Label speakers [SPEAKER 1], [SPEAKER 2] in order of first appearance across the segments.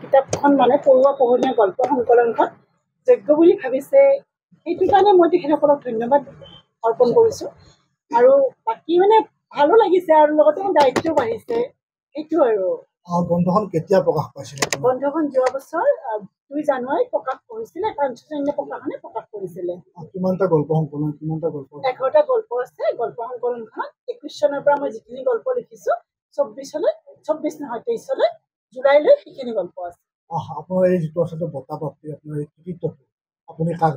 [SPEAKER 1] কিতাপখন মানে পঢ়ুৱা পোহনীয়া গল্প সংকলনখন যোগ্য বুলি ভাবিছে। সেইটো কাৰণে মই তেখেতসকলক ধন্যবাদ অৰ্পণ কৰিছোঁ। আৰু বাকী মানে ভালো লাগিছে আৰু লগতে মোৰ দায়িত্বও বাঢ়িছে। সেইটো আৰু।
[SPEAKER 2] গ্ৰন্থখন কেতিয়া প্ৰকাশ পাইছিলে
[SPEAKER 1] গ্ৰন্থখন যোৱা বছৰ দুই জানুৱাৰীত প্ৰকাশ কৰিছিলে পাঞ্চজন্য প্ৰকাশনে প্ৰকাশ কৰিছিলে।
[SPEAKER 2] কিমানটা গল্প সংকলন কিমানটা গল্প?
[SPEAKER 1] এঘাৰটা গল্প আছে। গল্প সংকলনখনত একৈছ চনৰ পৰা মই যিখিনি গল্প লিখিছোঁ চৌব্বিছলৈ চৌব্বিছ নহয় তেইছলৈ জুলাইলৈ সেইখিনি গল্প আছে।
[SPEAKER 2] আপোনাৰ এই যিটো আচলতে বঁটা প্ৰাপ্তি আপোনাৰ এই কৃতিত্বটো আপুনি কাক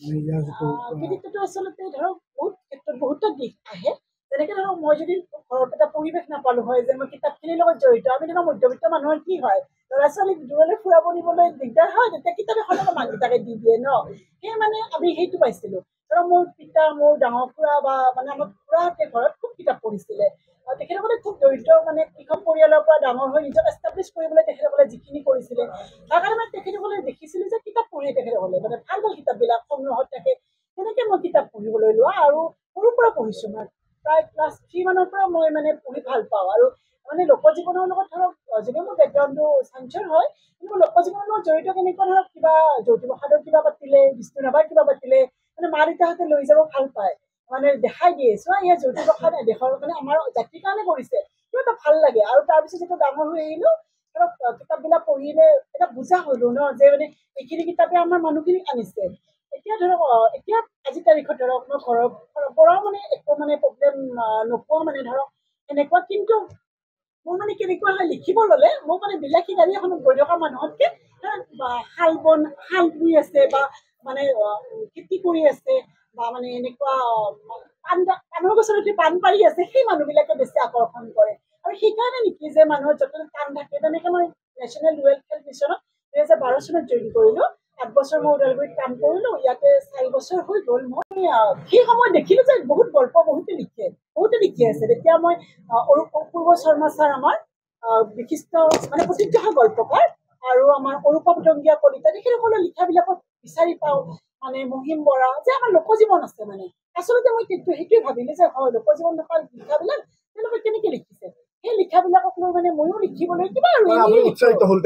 [SPEAKER 1] আহ, কৃতিত্বটো আচলতে ধৰক বহুত ক্ষেত্ৰত বহুতো দিশ আহে। যেনেকে ধৰক মই যদি ঘৰত এটা পৰিৱেশ নাপালো হয় যে মই কিতাপখিনিৰ লগত জড়িত আমি ধৰক মধ্যবিত্ত মানুহৰ কি হয় ল'ৰা ছোৱালীক দূৰলৈ ফুৰাব নিবলৈ দিগদাৰ হয় তেতিয়া কিতাপ এখন আমাৰ মাক দেউতাকে দি দিয়ে ন। সেয়ে মানে আমি সেইটো পাইছিলোঁ। ধৰক মোৰ পিতা মোৰ ডাঙৰ খুৰা বা মানে আমাৰ খুৰাহঁতে ঘৰত খুব কিতাপ পঢ়িছিলে। তেখেতসকলে খুব দৰিদ্ৰ মানে কৃষক পৰিয়ালৰ পৰা ডাঙৰ হৈ নিজক এষ্টাব্লিছ কৰিবলৈ তেখেতসকলে যিখিনি কৰিছিলে তাৰ কাৰণে মানে তেখেতসকলে দেখিছিলোঁ যে কিতাপ পঢ়ে তেখেতসকলে মানে ভাল ভাল কিতাপবিলাক সংগ্ৰহত থাকে তেনেকৈ মই কিতাপ পঢ়িবলৈ লোৱা আৰু সৰুৰ পৰা পঢ়িছোঁ মই। প্ৰায় ক্লাছ থ্ৰী মানৰ পৰা মই মানে পঢ়ি ভাল পাওঁ আৰু মানে লোকজীৱনৰ লগত ধৰক যদিও মোৰ বেকগ্ৰাউণ্ডটো চাইন্সৰ হয় কিন্তু মোৰ লোকজীৱনৰ লগত জড়িত কেনেকুৱা ধৰক কিবা জ্যোতিপ্ৰসাদৰ কিবা পাতিলে বিষ্ণু ৰাভাৰ কিবা পাতিলে মানে মা দেউতাহঁতে লৈ যাব ভাল পায়। মানে দেখাই দিয়ে চোৱা ইয়াৰ জ্যোতিপ্ৰসাদ দেশৰ মানে আমাৰ জাতিৰ কাৰণে কৰিছে। কিবা এটা ভাল লাগে। আৰু তাৰপিছত যেতিয়া ডাঙৰ হৈ আহিলোঁ ধৰক কিতাপবিলাক পঢ়িলে এটা বুজা হ'লো ন যে মানে এইখিনি কিতাপে আমাৰ মানুহখিনিক আনিছে। এতিয়া ধৰক এতিয়া আজি তাৰিখত ধৰক মই ঘৰৰ পৰাও মানে একো মানে প্ৰব্লেম নোপোৱা মানে ধৰক এনেকুৱা। কিন্তু মোৰ মানে কেনেকুৱা হয় লিখিব ল'লে মোৰ মানে বিলাসী গাড়ী এখনত গৈ থকা মানুহতকে শাল বন শাল বুই আছে বা মানে খেতি কৰি আছে বা মানে এনেকুৱা পাণ পাণৰ গছত উঠি পাণ পাৰি আছে সেই মানুহবিলাকে বেছি আকৰ্ষণ কৰে। আৰু সেইকাৰণে নেকি যে মানুহৰ য'ত টান থাকে তেনেকৈ মই নেশ্যনেল ৱেলথ হেল্থ মিছনত দুহেজাৰ বাৰ চনত জইন কৰিলোঁ আঠ বছৰ মই ওদালগুৰিত কাম কৰিলোঁ ইয়াতে চাৰি বছৰ হৈ গ'ল মই সেই সময়ত দেখিলোঁ যে বহুত গল্প বহুতে লিখে বহুতে লিখি আছে। তেতিয়া মই অৰূপ অপূৰ্ব শৰ্মা ছাৰ আমাৰ বিশিষ্ট মানে প্ৰসিদ্ধ গল্পকাৰ আৰু আমাৰ অৰূপা পটংগীয়া কলিতা তেখেতসকলৰ লিখাবিলাকত বিচাৰি পাওঁ মানে মহিম বৰা যে আমাৰ লোকজীৱন আছে মানে। আচলতে মই সেইটো সেইটোৱে ভাবিলোঁ যে হয় লোকজীৱন থকা লিখাবিলাক তেওঁলোকে কেনেকৈ লিখিছে? সেই লিখাবিলাকক লৈ মানে ময়ো লিখিবলৈ কিবা আৰু।
[SPEAKER 2] উৎসাহিত হ'ল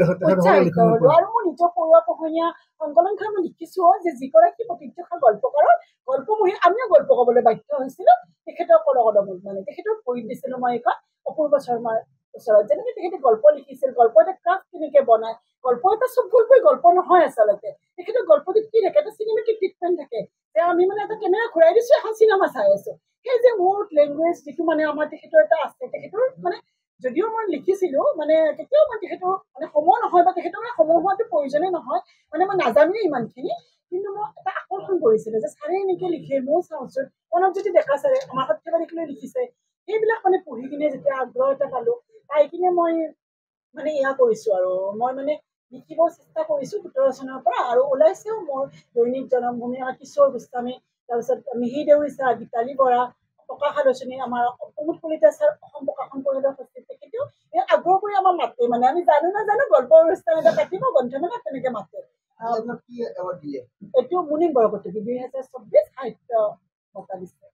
[SPEAKER 1] আৰু মোৰ নিজৰ পঢ়ুৱা পোহনীয়া সংকলনখন মই লিখিছো যে যিগৰাকী প্ৰতিজ্ঞা গল্পকাৰৰ গল্প পঢ়ি আমিও গল্প ক'বলৈ বাধ্য হৈছিলো। তেখেতৰ কলকদমত মানে তেখেতৰ পঢ়ি দিছিলো মই এইখন অপূৰ্ব শৰ্মাৰ ওচৰত। যেনেকে তেখেতে গল্প লিখিছিল গল্প এটা ক্ৰাফ্ট কেনেকে বনায় গল্প এটা চব গল্পই গল্প নহয় আচলতে। তেখেতৰ গল্পটোত কি থাকে এটা চিনেমেটিক ট্ৰিটমেণ্ট থাকে। যে আমি মানে এটা কেমেৰা ঘূৰাই দিছো এখন চিনেমা চাই আছো। সেই যে মোৰ লেংগুৱেজ যিটো মানে আমাৰ তেখেতৰ এটা আছে তেখেতৰ মানে যদিও মই লিখিছিলো মানে তেতিয়াও মই তেখেতৰ মানে সময় নহয় বা তেখেতৰ মানে সময় হোৱাটো প্ৰয়োজনেই নহয় মানে মই নাজানোৱেই ইমানখিনি কিন্তু মই এটা আকৰ্ষণ কৰিছিলোঁ যে ছাৰে এনেকৈ লিখে ময়ো চাওঁচোন প্ৰণৱজ্যোতি ডেকা ছাৰে আমাৰ সত্যবাদীকলৈ লিখিছে। সেইবিলাক মানে পঢ়ি কিনে যেতিয়া আগ্ৰহ এটা পালোঁ পাই কিনে মই মানে এয়া কৰিছোঁ আৰু মই মানে লিখিব চেষ্টা কৰিছোঁ সোতৰ চনৰ পৰা আৰু ওলাইছেও মোৰ দৈনিক জনমভূমি আমাৰ কিশোৰ গোস্বামী তাৰপিছত মিহি দেউৰী ছাৰ গীতালী বৰা প্ৰকাশ আলোচনী আমাৰ প্ৰমোদ কলিতা ছাৰ অসম প্ৰকাশন পৰিষদৰ সচিব তেখেতেও এই আগ্ৰহ কৰি আমাৰ মাতে মানে আমি জানো নাজানো গল্প অনুষ্ঠান এটা পাতিব গ্ৰন্থমেলা তেনেকে মাতে। এইটো মুনিন বৰকটকী দুই হাজাৰ চৌব্বিছ সাহিত্য বঁটা দিছে।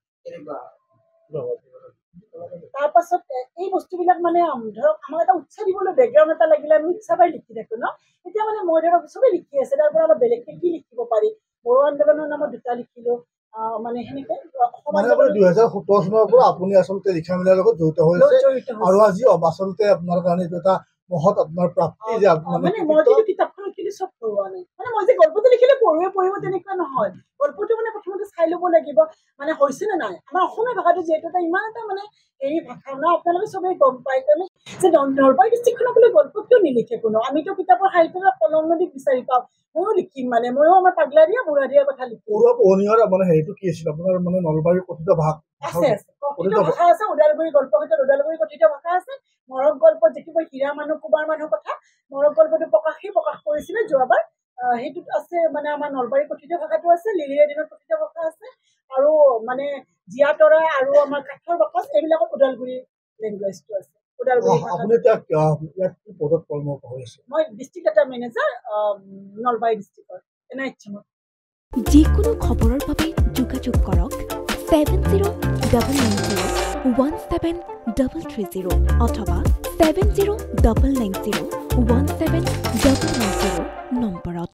[SPEAKER 1] তাৰ পাছত এ, এই বস্তুবিলাক মানে ধৰক আমাক এটা উৎসাহ দিবলৈ বেকগ্ৰাউণ্ড এটা লাগিলে আমি পাই লিখি থাকো ন? এতিয়া মানে মই ধৰক চবেই লিখি আছে তাৰ পৰা অলপ বেলেগকে কি লিখিব পাৰি? বড়ো আন্দোলনৰ নামত দুটা লিখিলো আহ, মানে সেনেকে। অসম
[SPEAKER 2] মানে আপুনি
[SPEAKER 1] আন্দোলন
[SPEAKER 2] দুহেজাৰ সোতৰ চনৰ পৰা আপুনি আচলতে লিখা মেলাৰ লগত জড়িত হৈছে
[SPEAKER 1] জড়িত হৈছো।
[SPEAKER 2] আৰু আজি আচলতে আপোনাৰ কাৰণে এইটো এটা মহৎ আপোনাৰ প্ৰাপ্তি যে
[SPEAKER 1] অ,
[SPEAKER 2] আপোনাৰ
[SPEAKER 1] মানে মই কিন্তু কিতাপখন কিন্তু চব পঢ়োৱা নাই। মানে মই যে গল্পটো লিখিলে পঢ়ুৱে পঢ়িব তেনেকুৱা নহয়। গল্পটো মানে চাই ল'ব লাগিব। মানে হৈছে নে নাই? আমাৰ অসমীয়া ভাষাটো যিহেতু এটা ইমান এটা মানে হেৰি ভাষা ন আপোনালোকে চবেই গম পায় কাৰণে যে নলবাৰী ডিষ্ট্ৰিক্টখনক লৈ গল্প কিয় নিলিখে কোনো? আমিতো কিতাপৰ সাহিত্যত কলম নদীক বিচাৰি পাওঁ। ময়ো লিখিম মানে ময়ো আমাৰ পাগলাদিয়া বুঢ়াদিয়াৰ কথা লিখিম।
[SPEAKER 2] পূৰ্ব পোহনীয়াৰ মানে হেৰিটো কি আছিল? আপোনাৰ মানে নলবাৰীৰ কথিত ভাগ
[SPEAKER 1] আছে আছে। কথিত ভাষা আছে ওদালগুৰি গল্প ক্ষেত্ৰত ওদালগুৰি কথিত ভাষা আছে। মৰক গল্পত যিটো হীৰা মানুহ কুমাৰ মানুহ কথা মৰক গল্পটো প্ৰকাশেই প্ৰকাশ কৰিছিলে যোৱাবাৰ। সেইটোত আছে মানে আমাৰ নলবাৰী কথিত ভাষাটো আছে লিলিয়া দিনত কথিত ভাষা আছে আৰু মানে জীয়া তৰা আৰু আমাৰ কাঠৰ বাকচ এইবিলাকত ওদালগুৰি লেংগুৱেজটো আছে। মই ডিষ্ট্ৰিক্ট ডাটা মেনেজাৰ নলবাৰী ডিষ্ট্ৰিক্টৰ এন
[SPEAKER 3] যিকোনো খবৰৰ বাবে যোগাযোগ কৰক seven zero' double nine zero' one seven double three zero' অথবা seven zero' double nine zero' one seven double nine